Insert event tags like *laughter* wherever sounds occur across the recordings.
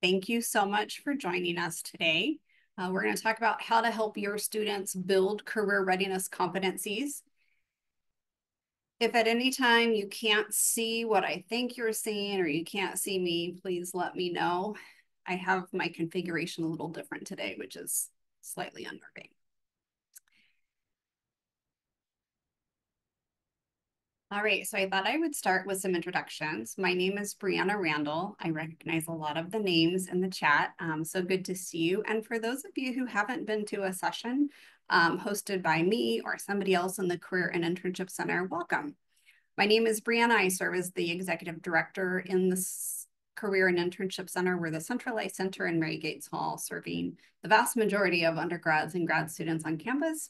Thank you so much for joining us today. Uh, we're going to talk about how to help your students build career readiness competencies. If at any time you can't see what I think you're seeing or you can't see me, please let me know. I have my configuration a little different today, which is slightly unnerving. All right, so I thought I would start with some introductions. My name is Brianna Randall. I recognize a lot of the names in the chat, um, so good to see you. And for those of you who haven't been to a session um, hosted by me or somebody else in the Career and Internship Center, welcome. My name is Brianna. I serve as the Executive Director in the Career and Internship Center. We're the centralized center in Mary Gates Hall, serving the vast majority of undergrads and grad students on campus.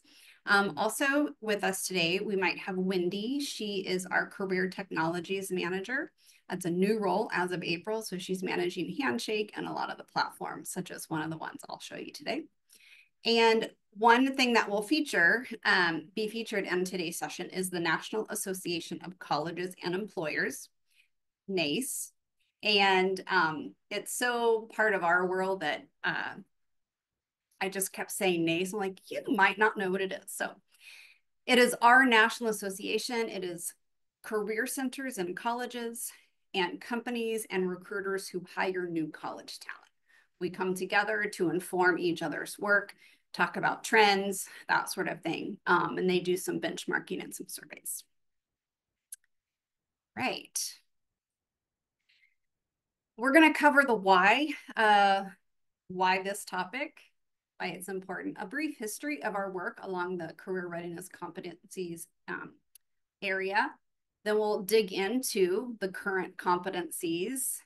Um, also with us today, we might have Wendy. She is our Career Technologies Manager. That's a new role as of April. So she's managing Handshake and a lot of the platforms, such as one of the ones I'll show you today. And one thing that will feature, um, be featured in today's session is the National Association of Colleges and Employers, NACE. And um, it's so part of our world that uh, I just kept saying NACE. I'm like, you might not know what it is. So it is our national association. It is career centers and colleges and companies and recruiters who hire new college talent. We come together to inform each other's work, talk about trends, that sort of thing. Um, and they do some benchmarking and some surveys. Right. We're going to cover the why, uh, why this topic why it's important. A brief history of our work along the career readiness competencies um, area. Then we'll dig into the current competencies.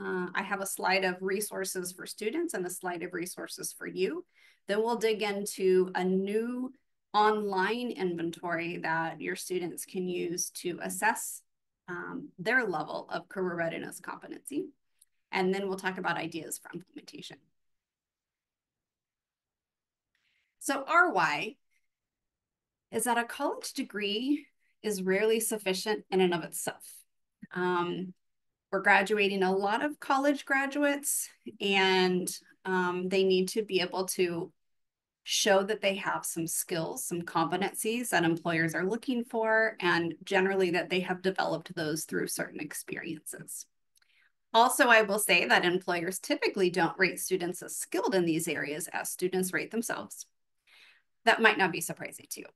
Uh, I have a slide of resources for students and a slide of resources for you. Then we'll dig into a new online inventory that your students can use to assess um, their level of career readiness competency. And then we'll talk about ideas for implementation. So our why is that a college degree is rarely sufficient in and of itself. Um, we're graduating a lot of college graduates and um, they need to be able to show that they have some skills, some competencies that employers are looking for, and generally that they have developed those through certain experiences. Also, I will say that employers typically don't rate students as skilled in these areas as students rate themselves that might not be surprising to you.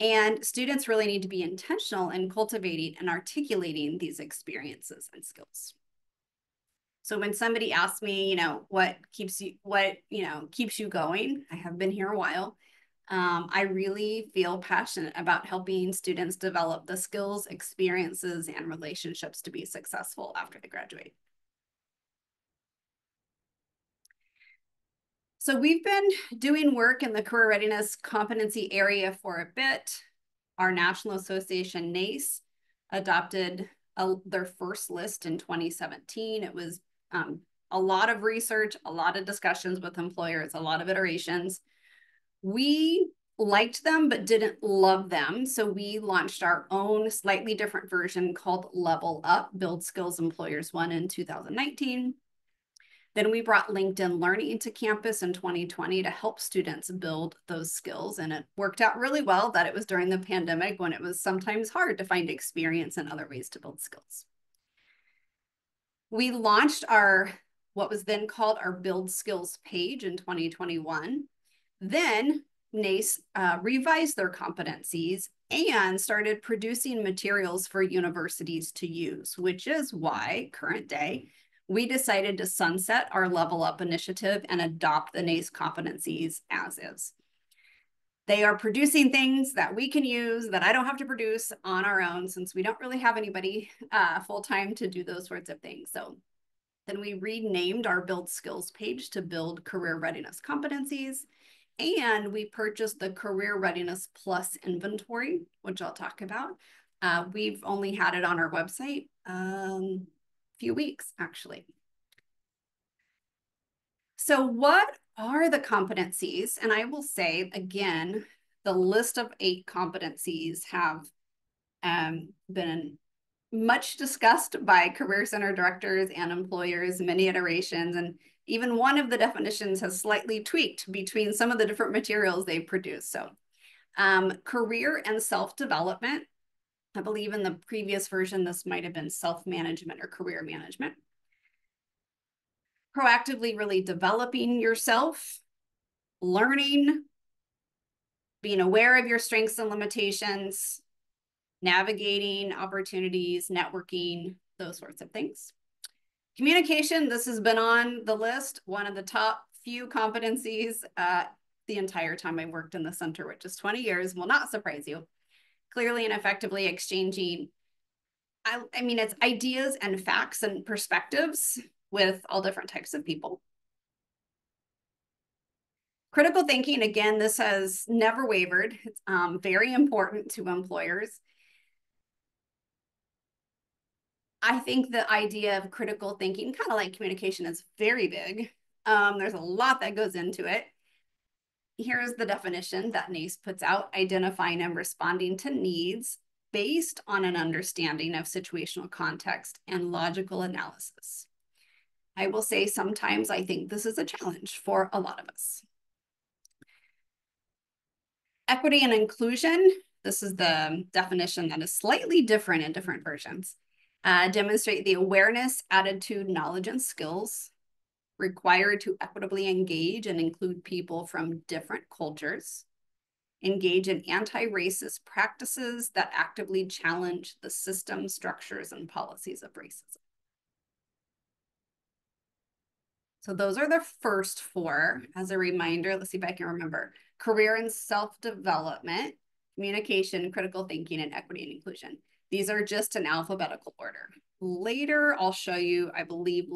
And students really need to be intentional in cultivating and articulating these experiences and skills. So when somebody asks me, you know, what keeps you, what, you know, keeps you going, I have been here a while. Um, I really feel passionate about helping students develop the skills, experiences, and relationships to be successful after they graduate. So we've been doing work in the career readiness competency area for a bit. Our National Association NACE adopted a, their first list in 2017. It was um, a lot of research, a lot of discussions with employers, a lot of iterations. We liked them but didn't love them. So we launched our own slightly different version called Level Up, Build Skills Employers Want in 2019. Then we brought LinkedIn Learning to campus in 2020 to help students build those skills. And it worked out really well that it was during the pandemic when it was sometimes hard to find experience and other ways to build skills. We launched our, what was then called our Build Skills page in 2021. Then NACE uh, revised their competencies and started producing materials for universities to use, which is why current day we decided to sunset our level up initiative and adopt the NACE competencies as is. They are producing things that we can use that I don't have to produce on our own since we don't really have anybody uh, full time to do those sorts of things. So then we renamed our build skills page to build career readiness competencies. And we purchased the career readiness plus inventory, which I'll talk about. Uh, we've only had it on our website um, few weeks, actually. So what are the competencies? And I will say, again, the list of eight competencies have um, been much discussed by career center directors and employers, many iterations, and even one of the definitions has slightly tweaked between some of the different materials they produce. So um, career and self-development, I believe in the previous version, this might have been self-management or career management. Proactively really developing yourself, learning, being aware of your strengths and limitations, navigating opportunities, networking, those sorts of things. Communication, this has been on the list, one of the top few competencies uh, the entire time I worked in the center, which is 20 years, will not surprise you. Clearly and effectively exchanging, I, I mean, it's ideas and facts and perspectives with all different types of people. Critical thinking, again, this has never wavered. It's um, very important to employers. I think the idea of critical thinking, kind of like communication, is very big. Um, there's a lot that goes into it. Here's the definition that NACE puts out, identifying and responding to needs based on an understanding of situational context and logical analysis. I will say sometimes I think this is a challenge for a lot of us. Equity and inclusion, this is the definition that is slightly different in different versions uh, demonstrate the awareness, attitude, knowledge, and skills required to equitably engage and include people from different cultures, engage in anti-racist practices that actively challenge the system, structures, and policies of racism. So those are the first four. As a reminder, let's see if I can remember. Career and self-development, communication, critical thinking, and equity and inclusion. These are just in alphabetical order. Later, I'll show you, I believe,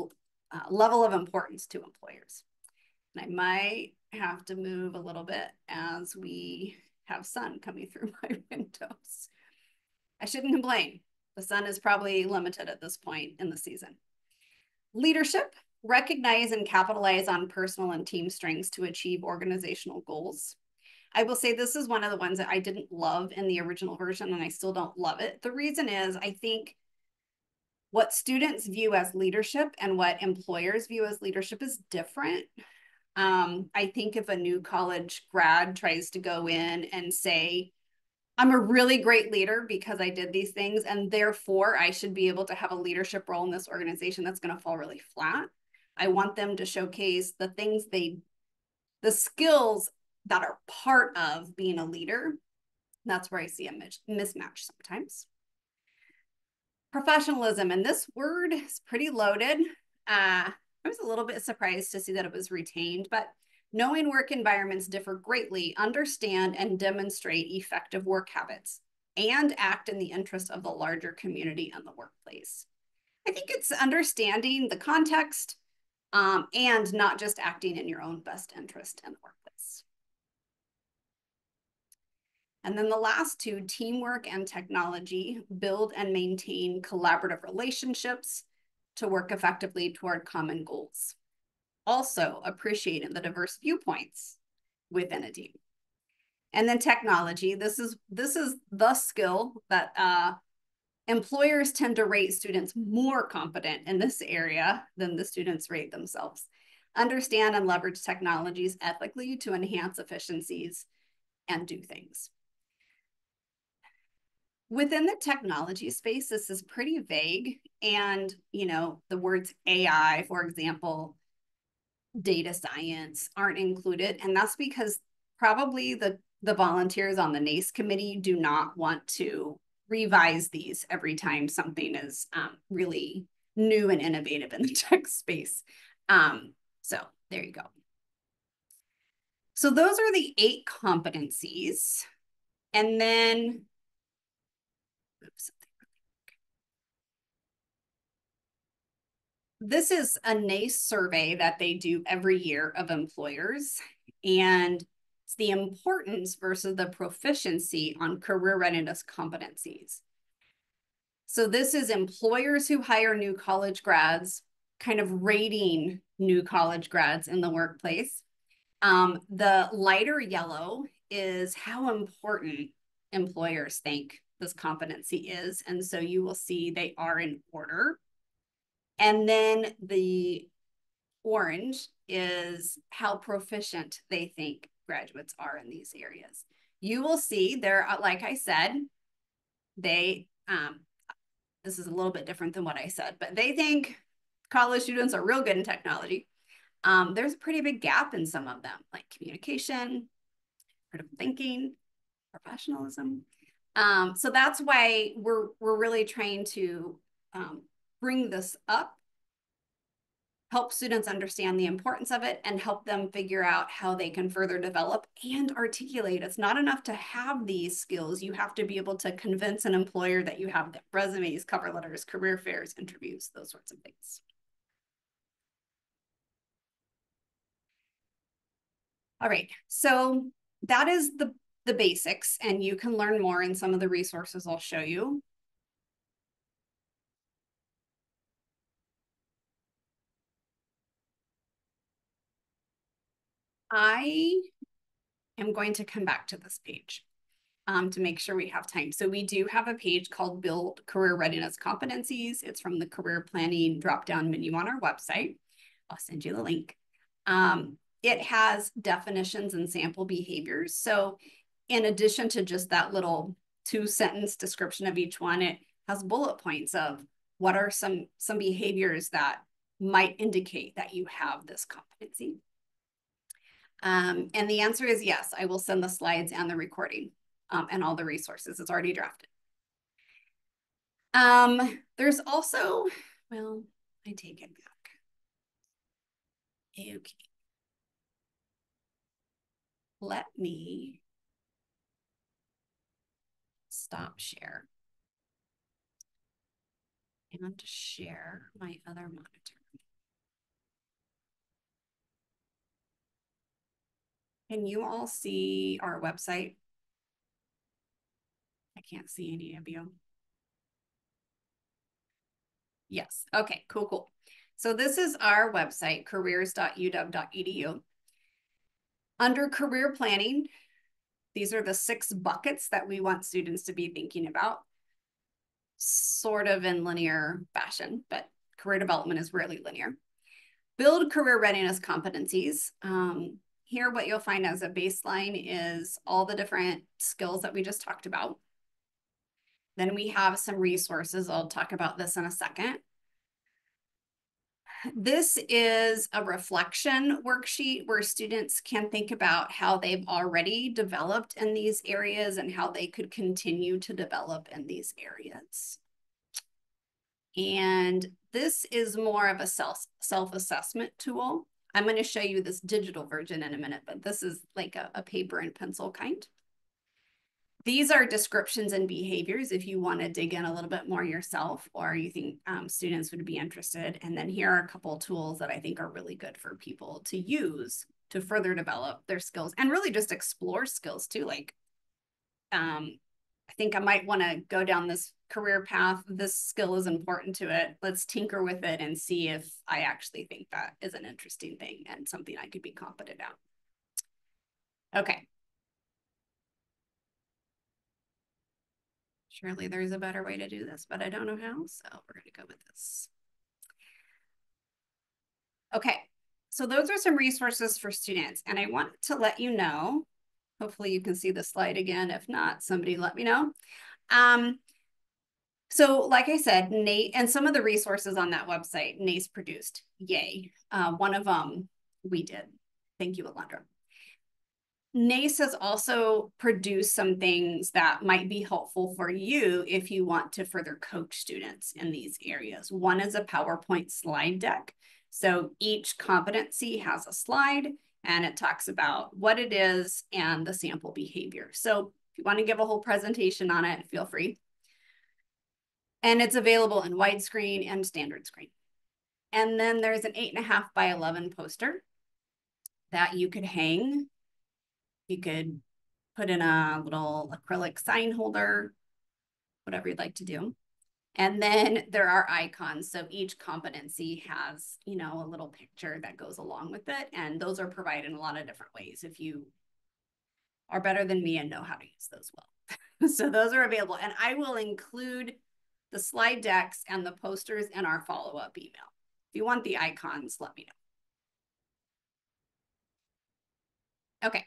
uh, level of importance to employers. And I might have to move a little bit as we have sun coming through *laughs* my windows. I shouldn't complain. The sun is probably limited at this point in the season. Leadership, recognize and capitalize on personal and team strengths to achieve organizational goals. I will say this is one of the ones that I didn't love in the original version and I still don't love it. The reason is I think what students view as leadership and what employers view as leadership is different. Um, I think if a new college grad tries to go in and say, I'm a really great leader because I did these things, and therefore I should be able to have a leadership role in this organization that's going to fall really flat. I want them to showcase the things they, the skills that are part of being a leader. That's where I see a mismatch sometimes. Professionalism, and this word is pretty loaded. Uh, I was a little bit surprised to see that it was retained, but knowing work environments differ greatly, understand and demonstrate effective work habits, and act in the interest of the larger community and the workplace. I think it's understanding the context um, and not just acting in your own best interest in the work. And then the last two, teamwork and technology, build and maintain collaborative relationships to work effectively toward common goals. Also appreciating the diverse viewpoints within a team. And then technology, this is, this is the skill that uh, employers tend to rate students more competent in this area than the students rate themselves. Understand and leverage technologies ethically to enhance efficiencies and do things within the technology space this is pretty vague. And you know the words ai for example data science aren't included. And that's because probably the the volunteers on the nace committee do not want to revise these every time something is um, really new and innovative in the *laughs* tech space. Um, so there you go. So those are the eight competencies. And then this is a NACE survey that they do every year of employers. And it's the importance versus the proficiency on career readiness competencies. So this is employers who hire new college grads, kind of rating new college grads in the workplace. Um, the lighter yellow is how important employers think this competency is. And so you will see they are in order. And then the orange is how proficient they think graduates are in these areas. You will see there, like I said, they, um, this is a little bit different than what I said, but they think college students are real good in technology. Um, there's a pretty big gap in some of them, like communication, critical thinking, professionalism. Um, so that's why we're we're really trying to um, bring this up, help students understand the importance of it, and help them figure out how they can further develop and articulate. It's not enough to have these skills. You have to be able to convince an employer that you have resumes, cover letters, career fairs, interviews, those sorts of things. All right, so that is the the basics and you can learn more in some of the resources I'll show you. I am going to come back to this page um, to make sure we have time. So we do have a page called Build Career Readiness Competencies. It's from the career planning drop-down menu on our website. I'll send you the link. Um, it has definitions and sample behaviors. So in addition to just that little two sentence description of each one, it has bullet points of what are some, some behaviors that might indicate that you have this competency. Um, and the answer is yes, I will send the slides and the recording um, and all the resources. It's already drafted. Um, there's also, well, I take it back. Okay. Let me stop share and share my other monitor. Can you all see our website? I can't see any of you. Yes. Okay, cool, cool. So this is our website, careers.uw.edu. Under career planning, these are the six buckets that we want students to be thinking about, sort of in linear fashion, but career development is rarely linear. Build career readiness competencies. Um, here, what you'll find as a baseline is all the different skills that we just talked about. Then we have some resources. I'll talk about this in a second. This is a reflection worksheet where students can think about how they've already developed in these areas and how they could continue to develop in these areas. And this is more of a self self-assessment tool. I'm going to show you this digital version in a minute, but this is like a, a paper and pencil kind. These are descriptions and behaviors if you want to dig in a little bit more yourself or you think um, students would be interested. And then here are a couple tools that I think are really good for people to use to further develop their skills and really just explore skills too. Like, um, I think I might want to go down this career path. This skill is important to it. Let's tinker with it and see if I actually think that is an interesting thing and something I could be competent at. Okay, Surely there's a better way to do this, but I don't know how, so we're going to go with this. Okay, so those are some resources for students, and I want to let you know, hopefully you can see the slide again. If not, somebody let me know. Um, so like I said, NACE, and some of the resources on that website, NACE produced, yay. Uh, one of them we did. Thank you, Alondra. NACE has also produced some things that might be helpful for you if you want to further coach students in these areas. One is a PowerPoint slide deck. So each competency has a slide and it talks about what it is and the sample behavior. So if you want to give a whole presentation on it, feel free. And it's available in widescreen and standard screen. And then there's an eight and a half by 11 poster that you could hang you could put in a little acrylic sign holder, whatever you'd like to do. And then there are icons. So each competency has, you know, a little picture that goes along with it. And those are provided in a lot of different ways if you are better than me and know how to use those well. *laughs* So those are available. And I will include the slide decks and the posters in our follow-up email. If you want the icons, let me know. Okay.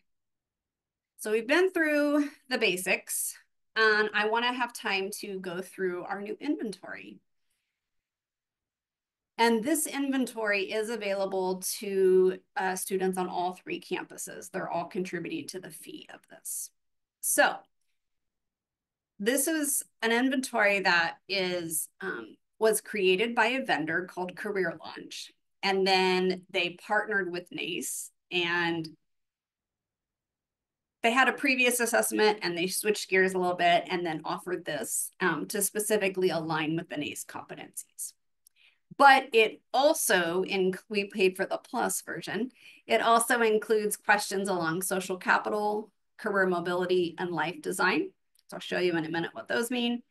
So we've been through the basics and I want to have time to go through our new inventory. And this inventory is available to uh, students on all three campuses. They're all contributing to the fee of this. So this is an inventory that is um, was created by a vendor called Career Launch. And then they partnered with NACE and they had a previous assessment and they switched gears a little bit and then offered this um, to specifically align with the NACE competencies. But it also, in, we paid for the plus version, it also includes questions along social capital, career mobility, and life design. So I'll show you in a minute what those mean.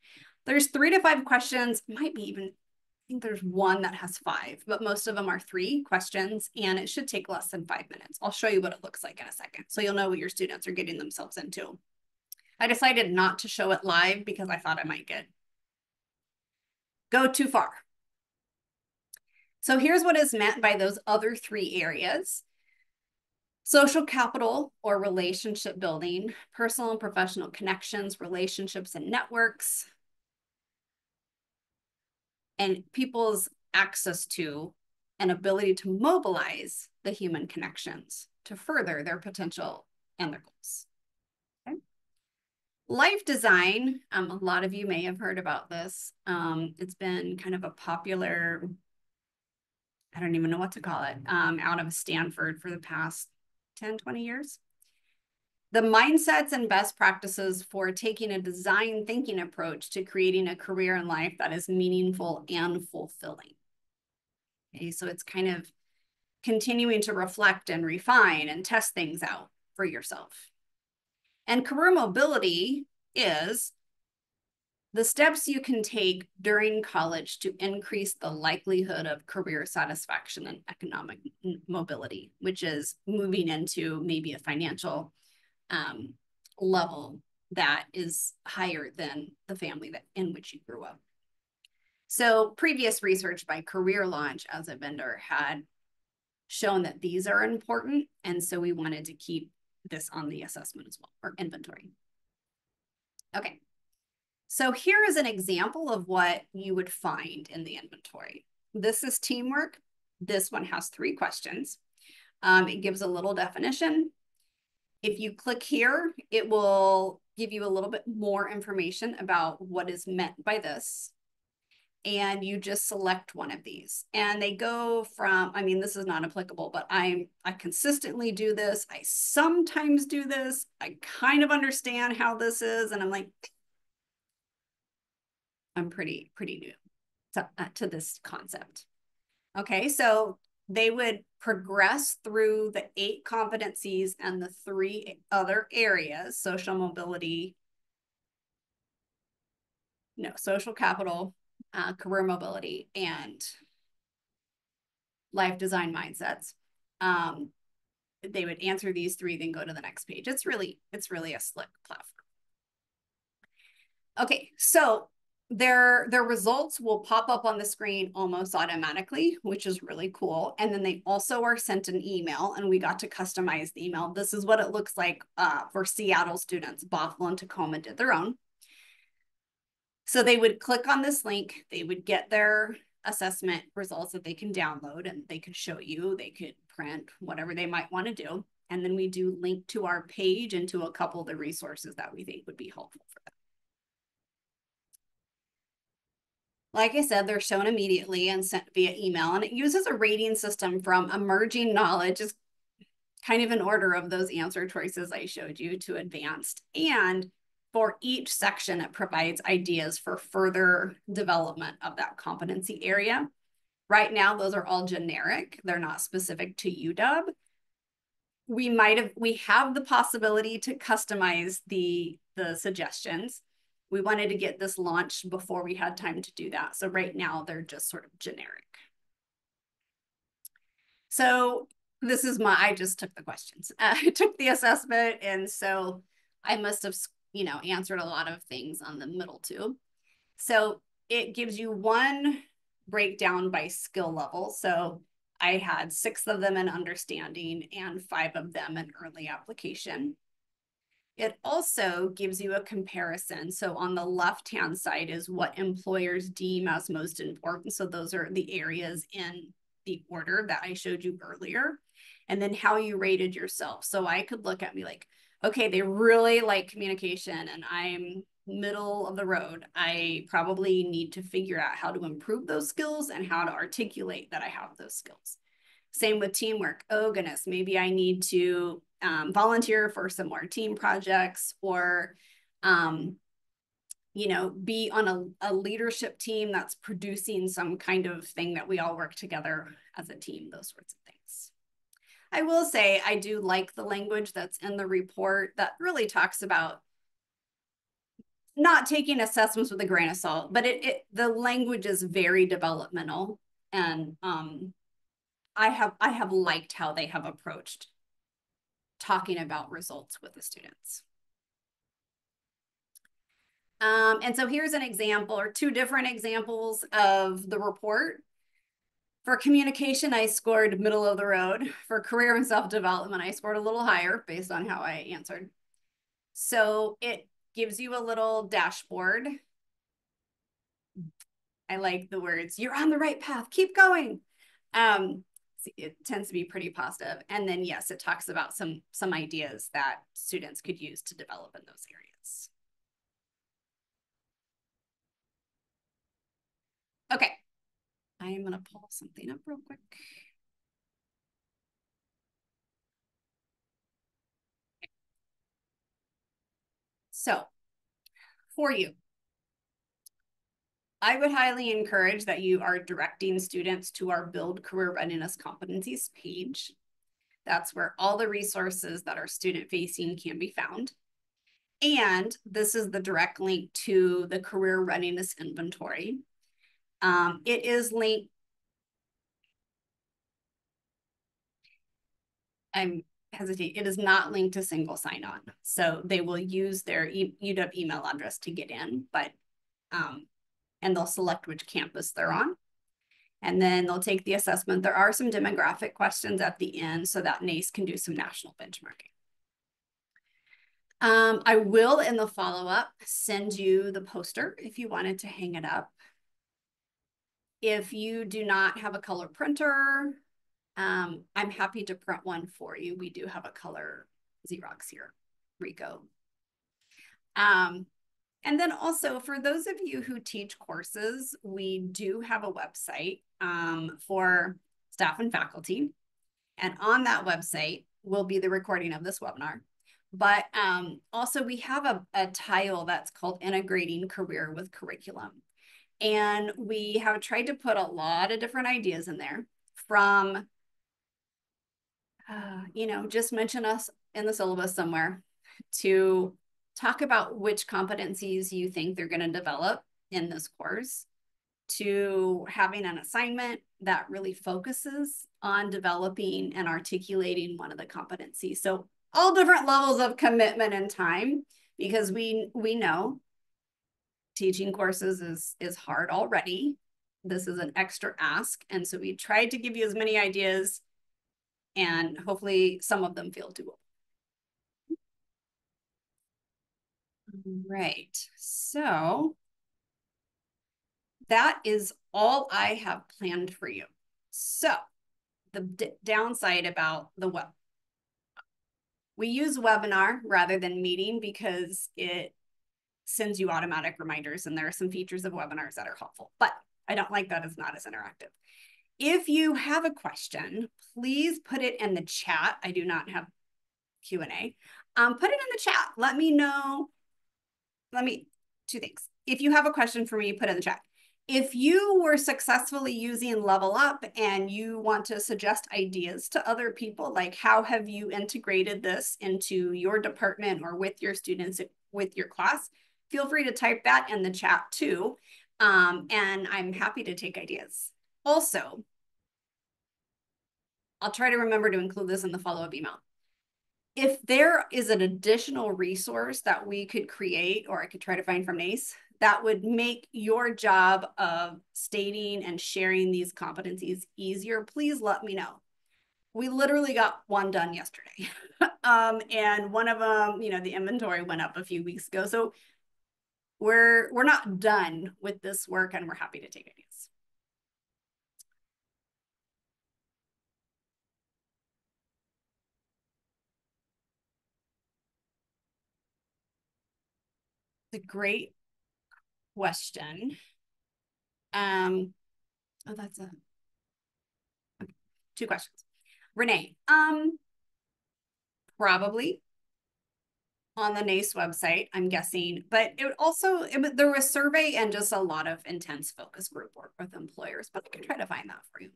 There's three to five questions, might be even, I think there's one that has five, but most of them are three questions and it should take less than five minutes. I'll show you what it looks like in a second. So you'll know what your students are getting themselves into. I decided not to show it live because I thought I might get go too far. So here's what is meant by those other three areas. Social capital or relationship building, personal and professional connections, relationships and networks, and people's access to and ability to mobilize the human connections to further their potential and their goals. Okay. Life design, um, a lot of you may have heard about this. Um, it's been kind of a popular, I don't even know what to call it, um, out of Stanford for the past 10, 20 years. The mindsets and best practices for taking a design thinking approach to creating a career in life that is meaningful and fulfilling. Okay, so it's kind of continuing to reflect and refine and test things out for yourself. And career mobility is the steps you can take during college to increase the likelihood of career satisfaction and economic mobility, which is moving into maybe a financial um, level that is higher than the family that in which you grew up. So previous research by Career Launch as a vendor had shown that these are important. And so we wanted to keep this on the assessment as well, or inventory. Okay, so here is an example of what you would find in the inventory. This is teamwork. This one has three questions. Um, it gives a little definition. If you click here, it will give you a little bit more information about what is meant by this. And you just select one of these. And they go from, I mean, this is not applicable, but I'm I consistently do this. I sometimes do this. I kind of understand how this is. And I'm like, I'm pretty, pretty new to, uh, to this concept. Okay, so they would progress through the eight competencies and the three other areas, social mobility, no, social capital, uh, career mobility, and life design mindsets. Um, they would answer these three, then go to the next page. It's really, it's really a slick platform. Okay, so their their results will pop up on the screen almost automatically which is really cool. And then they also are sent an email and we got to customize the email. This is what it looks like uh, for seattle students. Bothell and tacoma did their own. So they would click on this link. They would get their assessment results that they can download and they could show you. They could print whatever they might want to do. And then we do link to our page and to a couple of the resources that we think would be helpful for them Like I said, they're shown immediately and sent via email, and it uses a rating system from emerging knowledge, is kind of an order of those answer choices I showed you to advanced. And for each section, it provides ideas for further development of that competency area. Right now, those are all generic. They're not specific to UW. We might have, we have the possibility to customize the, the suggestions we wanted to get this launched before we had time to do that. So right now they're just sort of generic. So this is my, I just took the questions. Uh, *laughs* I took the assessment and so I must have you know, answered a lot of things on the middle two. So it gives you one breakdown by skill level. So I had six of them in understanding and five of them in early application. It also gives you a comparison. So on the left-hand side is what employers deem as most important. So those are the areas in the order that I showed you earlier. And then how you rated yourself. So I could look at me like, okay, they really like communication and I'm middle of the road. I probably need to figure out how to improve those skills and how to articulate that I have those skills. Same with teamwork. Oh goodness, maybe I need to um, volunteer for some more team projects or, um, you know, be on a, a leadership team that's producing some kind of thing that we all work together as a team, those sorts of things. I will say I do like the language that's in the report that really talks about not taking assessments with a grain of salt, but it, it the language is very developmental and um, I have I have liked how they have approached talking about results with the students. Um, and so here's an example or two different examples of the report. For communication, I scored middle of the road. For career and self-development, I scored a little higher based on how I answered. So it gives you a little dashboard. I like the words, you're on the right path, keep going. Um, it tends to be pretty positive. And then yes, it talks about some some ideas that students could use to develop in those areas. Okay, I am gonna pull something up real quick. So for you, I would highly encourage that you are directing students to our Build Career Readiness Competencies page. That's where all the resources that are student facing can be found. And this is the direct link to the Career Readiness Inventory. Um, it is linked. I'm hesitate. It is not linked to single sign-on. So they will use their e UW email address to get in, but um, and they'll select which campus they're on. And then they'll take the assessment. There are some demographic questions at the end so that NACE can do some national benchmarking. Um, I will, in the follow-up, send you the poster if you wanted to hang it up. If you do not have a color printer, um, I'm happy to print one for you. We do have a color Xerox here, Ricoh. Um, and then also for those of you who teach courses, we do have a website um, for staff and faculty. And on that website will be the recording of this webinar. But um, also we have a, a tile that's called Integrating Career with Curriculum. And we have tried to put a lot of different ideas in there from, uh, you know, just mention us in the syllabus somewhere to talk about which competencies you think they're going to develop in this course to having an assignment that really focuses on developing and articulating one of the competencies. So all different levels of commitment and time because we we know teaching courses is is hard already. This is an extra ask and so we tried to give you as many ideas and hopefully some of them feel doable. Right. So that is all I have planned for you. So the downside about the web. We use webinar rather than meeting because it sends you automatic reminders and there are some features of webinars that are helpful, but I don't like that it's not as interactive. If you have a question, please put it in the chat. I do not have Q&A. Um, put it in the chat. Let me know let me, two things. If you have a question for me, put it in the chat. If you were successfully using Level Up and you want to suggest ideas to other people, like how have you integrated this into your department or with your students, with your class, feel free to type that in the chat too. Um, and I'm happy to take ideas. Also, I'll try to remember to include this in the follow-up email. If there is an additional resource that we could create or I could try to find from NACE that would make your job of stating and sharing these competencies easier, please let me know. We literally got one done yesterday. *laughs* um, and one of them, you know, the inventory went up a few weeks ago. So we're we're not done with this work and we're happy to take ideas. A great question. Um, oh, that's a two questions. Renee, um, probably on the NACE website, I'm guessing, but it also, it, there was survey and just a lot of intense focus group work with employers, but I can try to find that for you.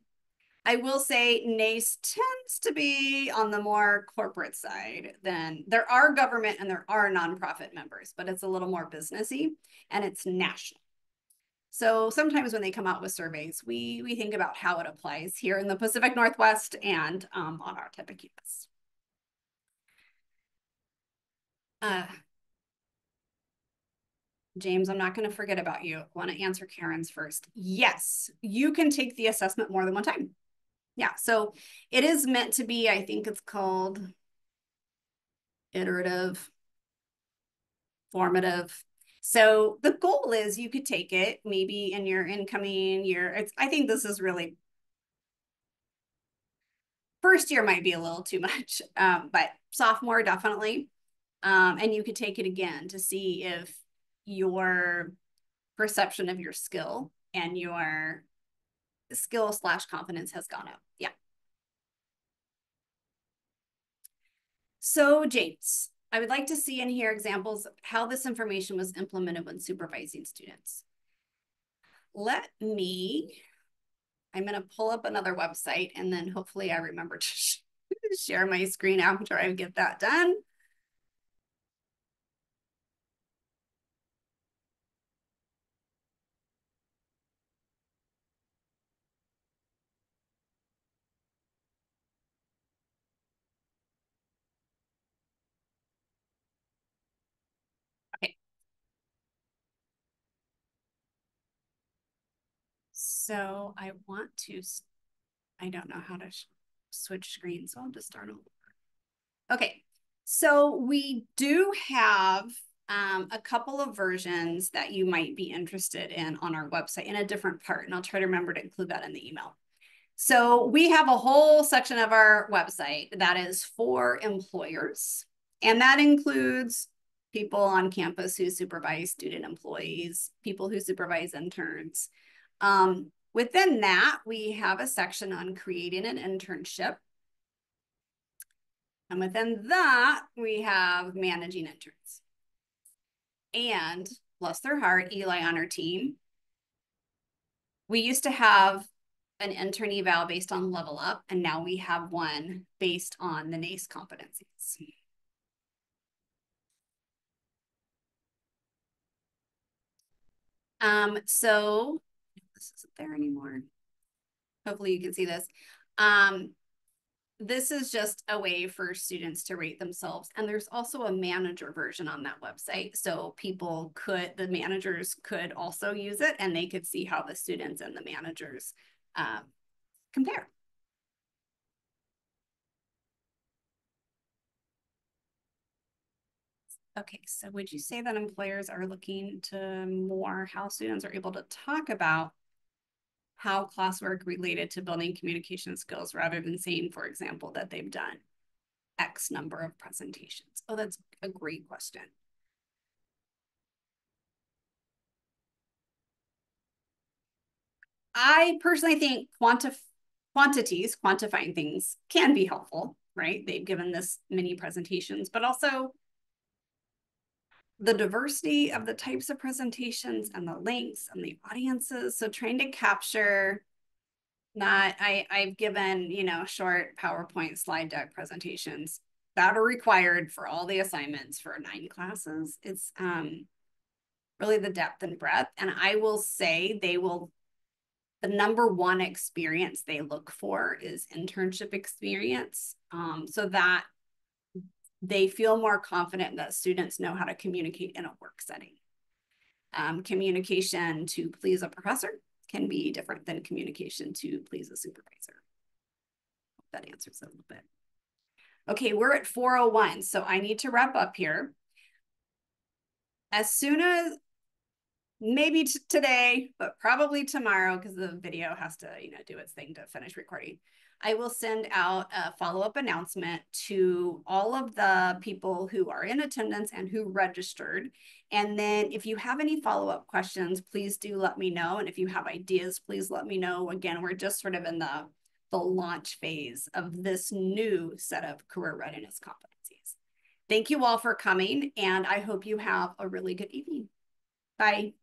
I will say NACE tends to be on the more corporate side than there are government and there are nonprofit members, but it's a little more businessy and it's national. So sometimes when they come out with surveys, we, we think about how it applies here in the Pacific Northwest and um, on our type of campus. Uh, James, I'm not going to forget about you. I want to answer Karen's first. Yes, you can take the assessment more than one time. Yeah, so it is meant to be, I think it's called iterative, formative. So the goal is you could take it maybe in your incoming year. It's I think this is really first year might be a little too much, *laughs* um, but sophomore definitely. Um, and you could take it again to see if your perception of your skill and your skill slash confidence has gone up. Yeah. So James, I would like to see and hear examples of how this information was implemented when supervising students. Let me, I'm going to pull up another website and then hopefully I remember to *laughs* share my screen after I get that done. So I want to, I don't know how to switch screens, so I'll just start over. Okay, so we do have um, a couple of versions that you might be interested in on our website in a different part, and I'll try to remember to include that in the email. So we have a whole section of our website that is for employers, and that includes people on campus who supervise student employees, people who supervise interns. Um, Within that, we have a section on creating an internship. And within that, we have managing interns. And bless their heart, Eli on our team. We used to have an intern eval based on level up, and now we have one based on the NACE competencies. Um, so this isn't there anymore. Hopefully you can see this. Um, this is just a way for students to rate themselves. And there's also a manager version on that website. So people could, the managers could also use it and they could see how the students and the managers um, compare. Okay, so would you say that employers are looking to more how students are able to talk about how classwork related to building communication skills rather than saying, for example, that they've done X number of presentations? Oh, that's a great question. I personally think quantif quantities, quantifying things can be helpful, right? They've given this many presentations, but also the diversity of the types of presentations and the links and the audiences. So trying to capture that I, I've given, you know, short PowerPoint slide deck presentations that are required for all the assignments for nine classes. It's um, really the depth and breadth. And I will say they will, the number one experience they look for is internship experience. Um, so that they feel more confident that students know how to communicate in a work setting. Um, communication to please a professor can be different than communication to please a supervisor. That answers a little bit. Okay, we're at 401, so I need to wrap up here. As soon as maybe today, but probably tomorrow because the video has to, you know, do its thing to finish recording. I will send out a follow-up announcement to all of the people who are in attendance and who registered. And then if you have any follow-up questions, please do let me know. And if you have ideas, please let me know. Again, we're just sort of in the, the launch phase of this new set of career readiness competencies. Thank you all for coming, and I hope you have a really good evening. Bye.